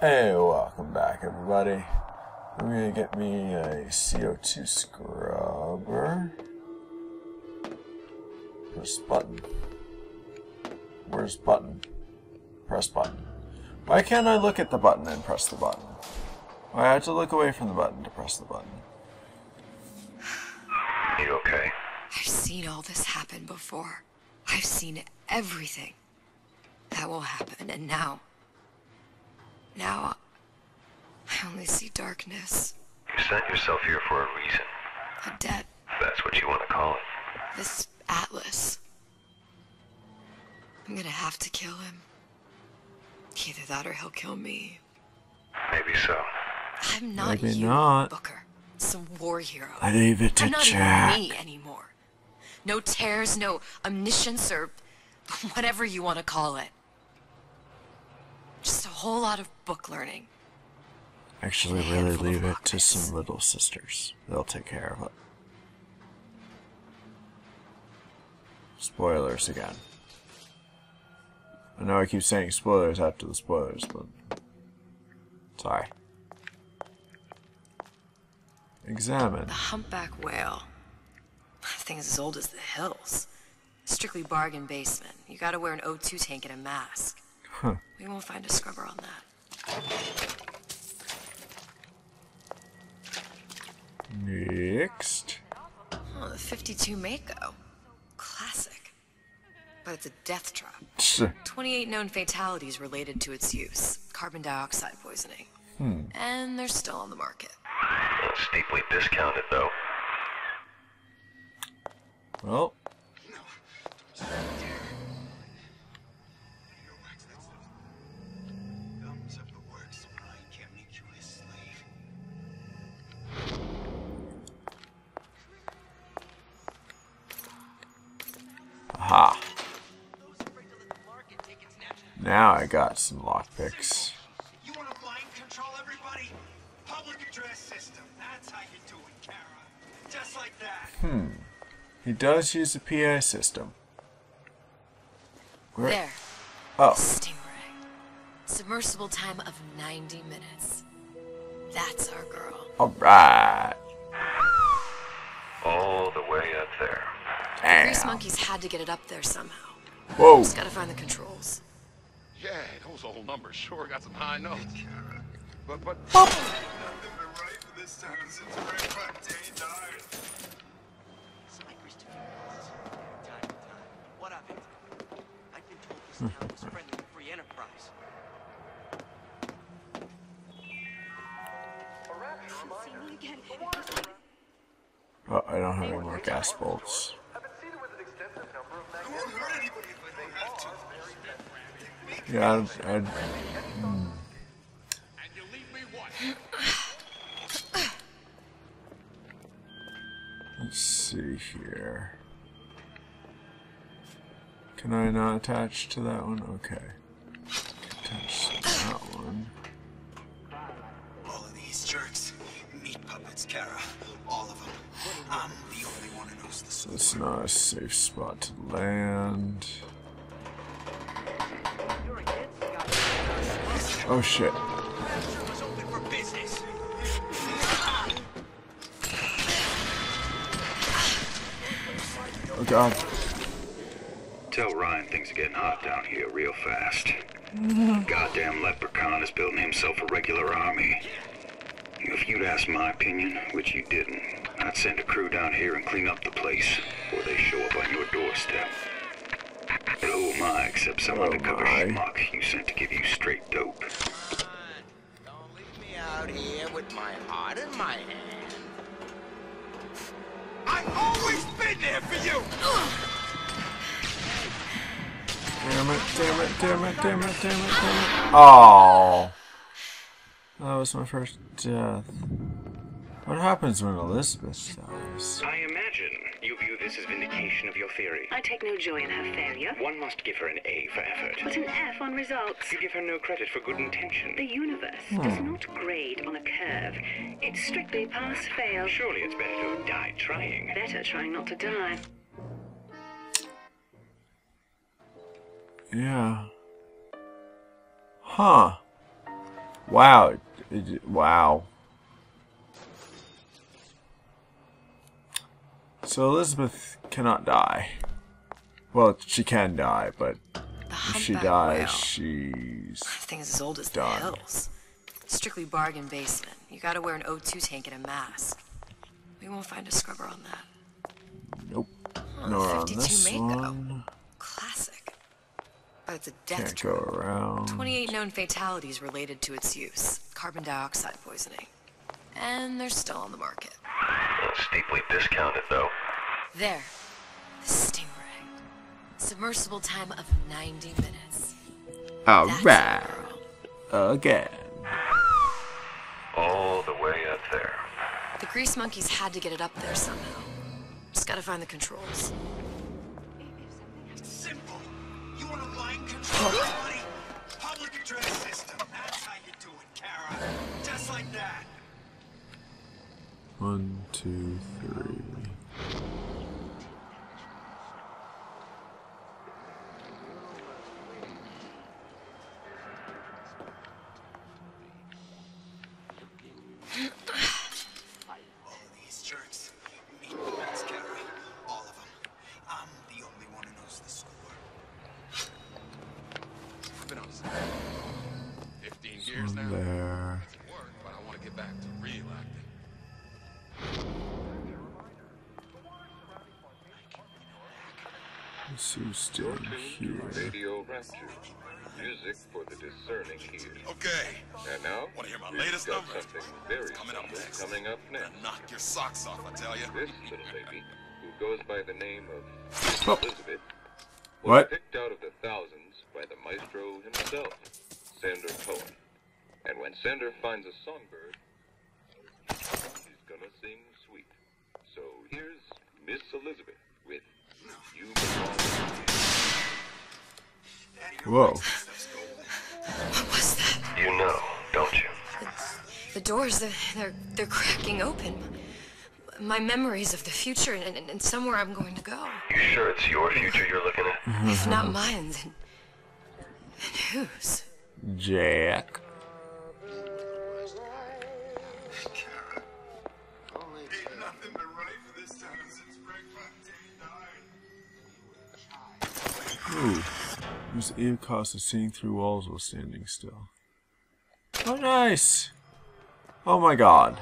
Hey, welcome back, everybody. I'm gonna get me a CO2 scrubber. Press button. Where's button? Press button. Why can't I look at the button and press the button? I have to look away from the button to press the button. You okay? I've seen all this happen before. I've seen everything. That will happen, and now. Now. I only see darkness. You sent yourself here for a reason. A debt. That's what you want to call it. This Atlas. I'm gonna have to kill him. Either that or he'll kill me. Maybe so. I'm not Maybe you, not. Booker. Some war hero. I leave it to I'm not Jack. even me anymore. No tears, no omniscience, or whatever you want to call it. Whole lot of book learning. Actually, really leave it to some little sisters. They'll take care of it. Spoilers again. I know I keep saying spoilers after the spoilers, but. Sorry. Examine. The humpback whale. That thing is as old as the hills. Strictly bargain basement. You gotta wear an O2 tank and a mask. Huh. We won't find a scrubber on that. Next. Oh, the 52 Mako. Classic. But it's a death trap. 28 known fatalities related to its use. Carbon dioxide poisoning. Hmm. And they're still on the market. Well, steeply discounted, though. Well, Thumbs Now I got some lockpicks. You want to mind control everybody? Public address system. That's how you do it, Kara. Just like that. Hmm. He does use a PA system. Where? There. Oh, Stingray. Submersible time of 90 minutes. That's our girl. alright. All the way up there. Grease monkeys had to get it up there somehow. Whoa. Just gotta find the controls. Yeah, those old numbers sure got some high notes. But but Nothing but right for this town since Ray Fontaine died. Time to time. What of it? I've been told this town is hmm. friendly to free enterprise. Oh, I don't have any more gas bolts. I won't hurt anybody if I don't have to. Yeah, I'd, I'd, and you leave me mm. what? let's see here. Can I not attach to that one? Okay. Attach to that one. All of these jerks, meat puppets, Kara. All of them. I'm the only one who knows the So it's not a safe spot to land. Oh shit. Oh god. Tell Ryan things are getting hot down here real fast. Goddamn leprechaun is building himself a regular army. If you'd asked my opinion, which you didn't, I'd send a crew down here and clean up the place before they show up on your doorstep. But who am I except some Oh undercover my. schmuck you sent to give you straight dope? Don't leave me out here with my heart in my hand. I've always been there for you. Damn it, damn it, damn it, damn it, damn it, damn it. Oh. That was my first death. What happens when Elizabeth dies? I imagine you view this as vindication of your theory. I take no joy in her failure. One must give her an A for effort. But an F on results. You give her no credit for good intention. The universe does hmm. not grade on a curve. It's strictly pass-fail. Surely it's better to have died trying. Better trying not to die. Yeah. Huh. Wow. Wow. So Elizabeth cannot die. Well, she can die, but if she dies, whale. she's... Thing's as old as Done. the hills. Strictly bargain basement. You gotta wear an O2 tank and a mask. We won't find a scrubber on that. Nope. Huh, Nor on 52 this Mako. one. Classic. But it's a death Can't go around. 28 known fatalities related to its use. Carbon dioxide poisoning. And they're still on the market. Steeply discounted, though. There. The Stingray. Submersible time of 90 minutes. That's Alright. Again. All the way up there. The grease monkeys had to get it up there somehow. Just gotta find the controls. Simple. You want to mind control somebody? Public address system. That's how you do it, Kara. Just like that. One, two, three. Let's see still here. Radio Rapture. Music for the discerning ears. Okay. And now, Want to hear my latest got number? something very Coming up next. coming up Gonna next. knock your socks off, I tell you. This little baby, who goes by the name of Oh. Elizabeth, was What? picked out of the thousands by the maestro himself, Sander Cohen. And when Sander finds a songbird, he's gonna sing sweet. So here's Miss Elizabeth Whoa. What was that? You know, don't you? The doors, they're, they're, they're cracking open. My memories of the future and, and, and somewhere I'm going to go. You sure it's your future you're looking at? If not mine, then, then whose? Jack. Use ear cause of seeing through walls while standing still. Oh, nice. Oh my god.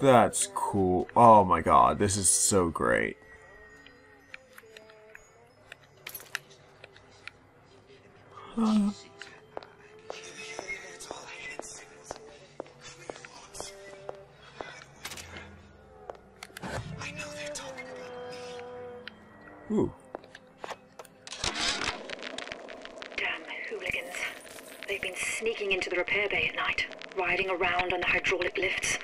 That's cool. Oh my god, this is so great. It's all hand signals. Clear logs. I know they're talking about me. Ooh. Damn hooligans. They've been sneaking into the repair bay at night, riding around on the hydraulic lifts.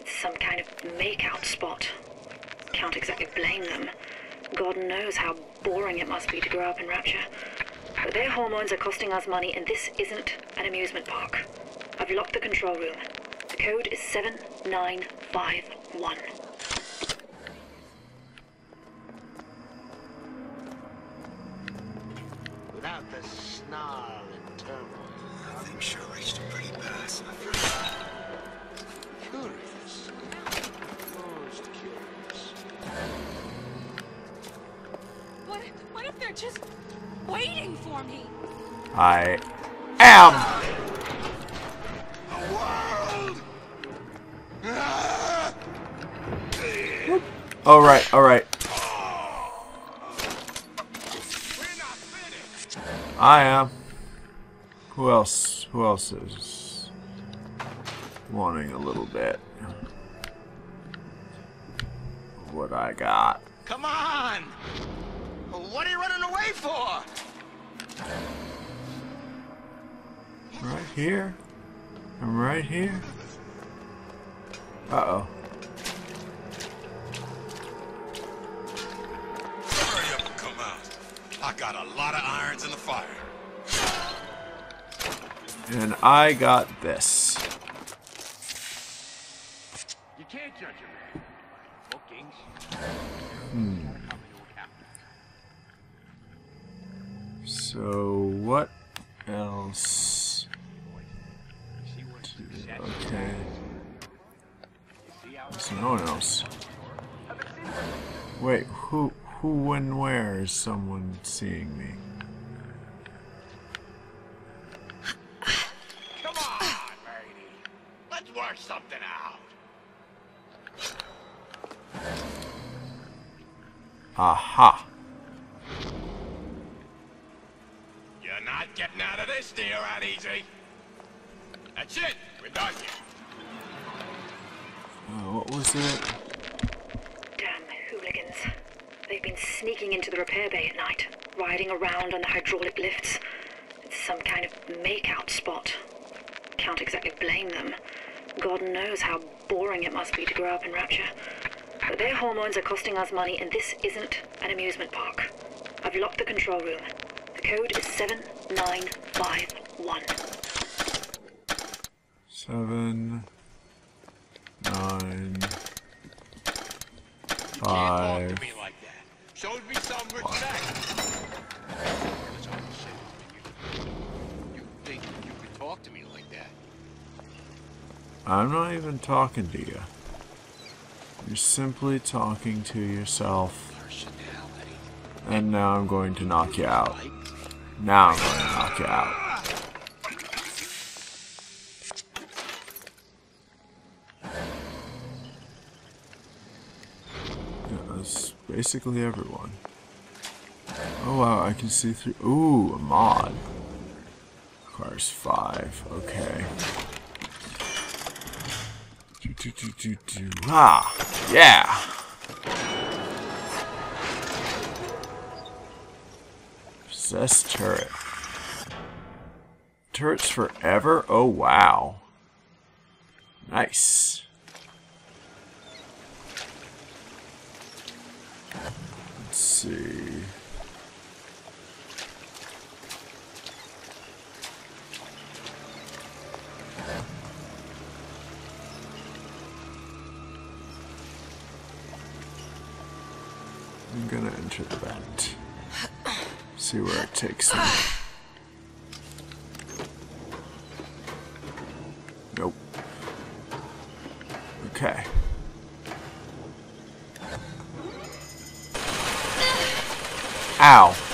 It's some kind of makeout spot. Can't exactly blame them. God knows how boring it must be to grow up in Rapture. But their hormones are costing us money, and this isn't an amusement park. I've locked the control room. The code is 7951. All right, all right. I am. Who else? Who else is wanting a little bit? What I got? Come on! What are you running away for? Right here. I'm right here. Uh oh. Got a lot of irons in the fire. And I got this. You can't judge a man by bookings. So what else? Okay. There's no one else. Wait, who, who and where is someone seeing me? Come on, Brady. Let's work something out. Aha! You're not getting out of this deal right easy. That's it. We're done here. Uh, what was it? Been sneaking into the repair bay at night, riding around on the hydraulic lifts. It's some kind of makeout spot. Can't exactly blame them. God knows how boring it must be to grow up in Rapture. But their hormones are costing us money, and this isn't an amusement park. I've locked the control room. The code is 7951. Seven, nine, five. I'm not even talking to you. You're simply talking to yourself. And now I'm going to knock you out. Now I'm going to knock you out. Yeah, that's basically everyone. Oh wow, I can see through. Ooh, a mod. Requires five. Okay. Do, do, do, do, do. Ah, yeah. Possessed turret. Turrets forever? Oh wow. Nice. Let's see. I'm gonna enter the vent. See where it takes me. Nope. Okay. Ow.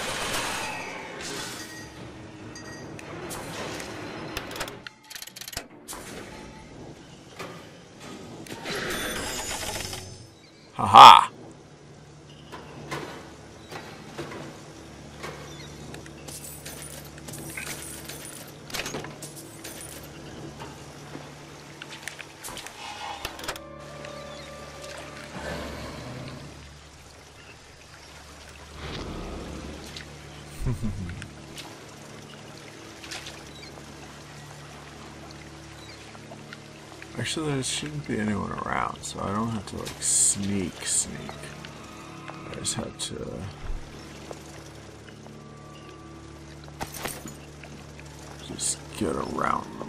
Actually, there shouldn't be anyone around, so I don't have to like sneak, sneak. I just have to. Just get around them.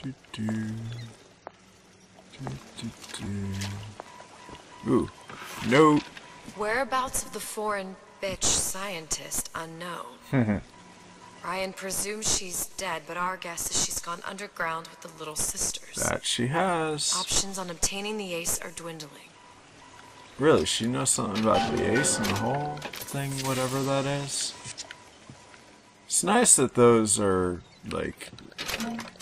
Do, do, do. Ooh, no. Whereabouts of the foreign bitch scientist unknown. Ryan presumes she's dead, but our guess is she's gone underground with the Little Sisters. That she has. Options on obtaining the ace are dwindling. Really, she knows something about the ace and the whole thing, whatever that is. It's nice that those are like,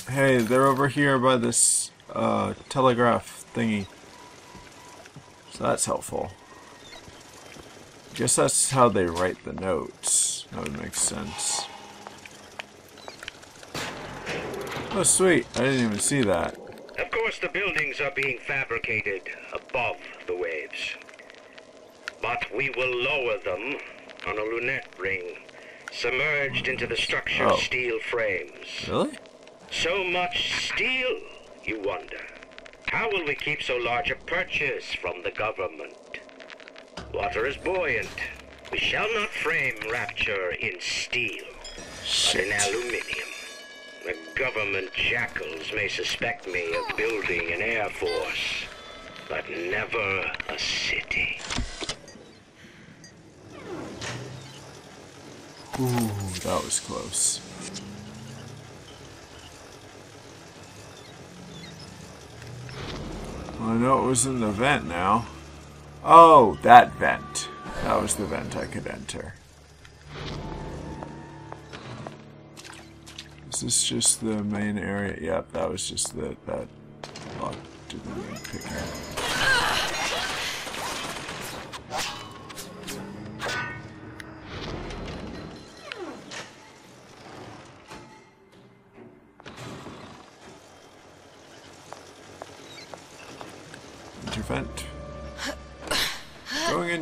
hey, they're over here by this uh, telegraph thingy. So that's helpful. Guess that's how they write the notes. That would make sense. Oh, sweet. I didn't even see that. Of course, the buildings are being fabricated above the waves. But we will lower them on a lunette ring, submerged into the structured Oh. steel frames. Really? So much steel, you wonder. How will we keep so large a purchase from the government? Water is buoyant. We shall not frame rapture in steel, but in aluminium. The government jackals may suspect me of building an air force. but never a city. Ooh, that was close. Well, I know it was in the vent now. Oh, that vent. That was the vent I could enter. Is this just the main area? Yep, that was just the that.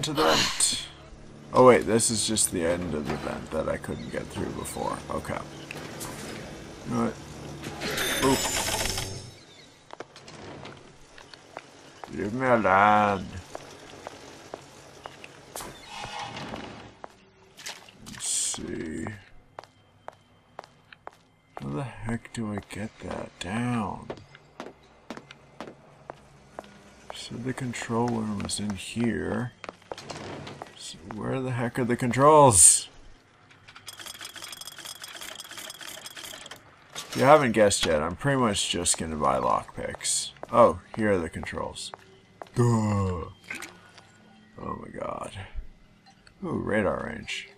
Into the vent. Oh wait, this is just the end of the vent that I couldn't get through before. Okay. Alright. Leave me alone. Let's see. How the heck do I get that down? So the control room is in here. Where the heck are the controls? If you haven't guessed yet, I'm pretty much just gonna buy lockpicks. Oh, here are the controls. Duh. Oh my god. Ooh, radar range.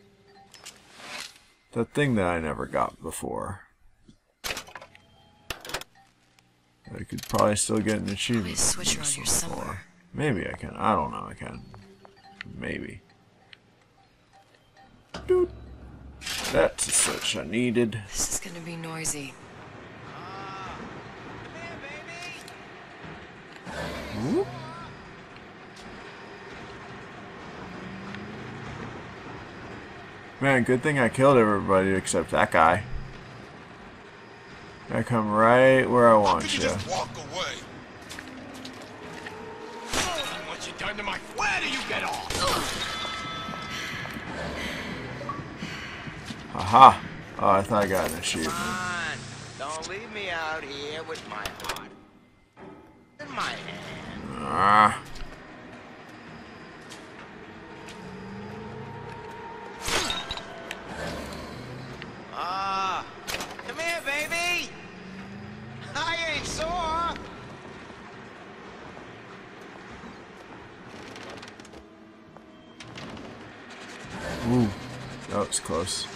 That thing that I never got before. I could probably still get an achievement. Switch around here somewhere. Maybe I can. I don't know. I can. Maybe. Doot. That's the switch I needed. This is gonna be noisy. Whoop. Man, good thing I killed everybody except that guy. I come right where I want you. Just Walk away. What you done to my... Where do you get off? Aha! Oh, I thought I got an achievement. on. Don't leave me out here with my heart in my hand. Ah. Ah, come here, baby. I ain't sore. Ooh, that was close.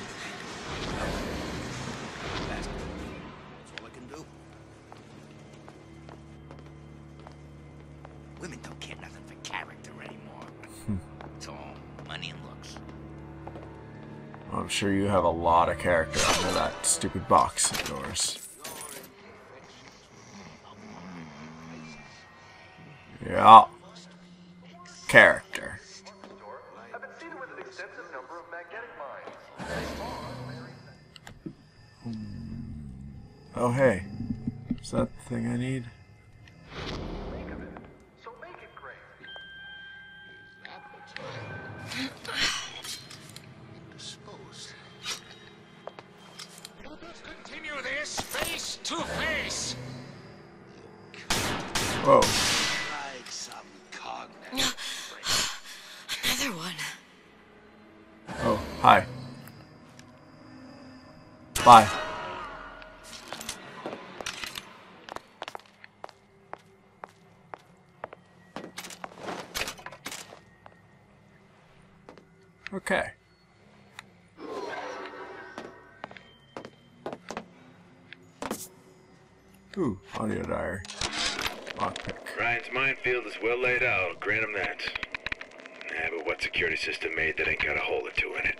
Have a lot of character under that stupid box of yours. Yeah. Character. Oh hey. Is that the thing I need? Bye. Okay. Ooh, audio diary. Lockpick. Ryan's minefield is well laid out, grant him that. Yeah, but what security system made that ain't got a hole or two in it?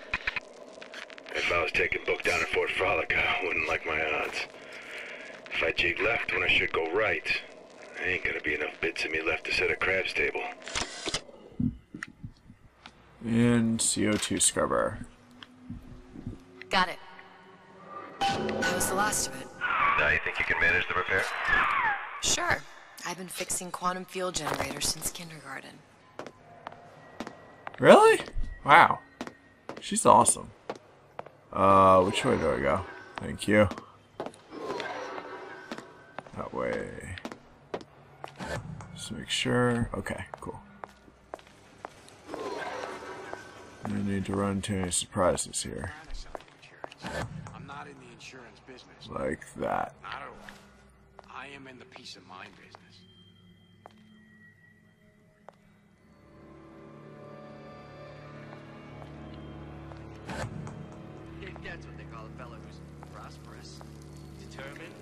If I was taking book down at Fort Frolic, I wouldn't like my odds. If I jig left when I should go right, there ain't gonna be enough bits of me left to set a crab's table. And CO2 scrubber. Got it. That was the last of it. Now you think you can manage the repair? Sure. I've been fixing quantum field generators since kindergarten. Really? Wow. She's awesome. Uh, which way do I go? Thank you. That way. Just make sure. Okay, cool. No need to run into any surprises here. I'm not in the insurance business. Like that. I am in the peace of mind business. That's what they call a fellow who's prosperous, determined,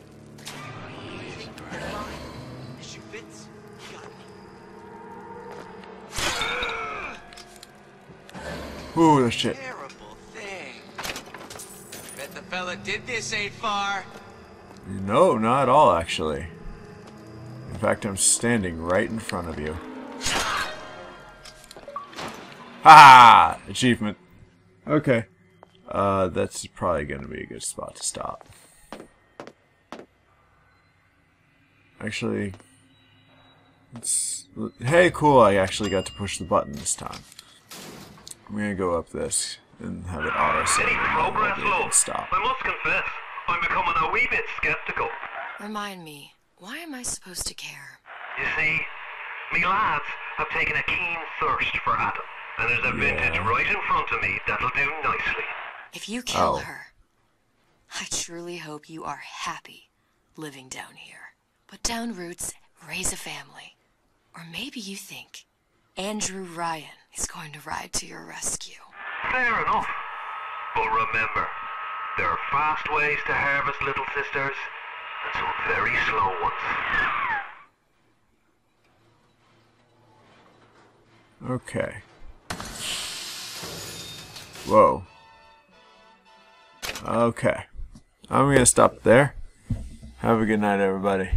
easy, fine. Shoe fits, got me. Ooh, the shit. Terrible thing. Bet the fella did this ain't far. No, not at all, actually. In fact, I'm standing right in front of you. Ha! Achievement. Okay. Uh, that's probably going to be a good spot to stop. Actually, it's, hey, cool, I actually got to push the button this time. I'm going to go up this and have it auto save and then it'll be a good stop. I must confess, I'm becoming a wee bit skeptical. Remind me, why am I supposed to care? You see, me lads have taken a keen thirst for Adam, and there's a vintage right in front of me that'll do nicely. If you kill Oh. her, I truly hope you are happy living down here. Put down roots, raise a family. Or maybe you think Andrew Ryan is going to ride to your rescue. Fair enough. But remember, there are fast ways to harvest little sisters, and some very slow ones. Okay. Whoa. Okay. I'm going to stop there. Have a good night, everybody.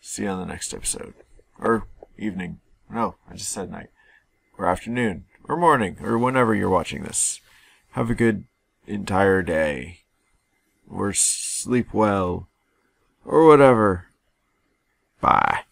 See you on the next episode. Or evening. No, I just said night. Or afternoon. Or morning. Or whenever you're watching this. Have a good entire day. Or sleep well. Or whatever. Bye.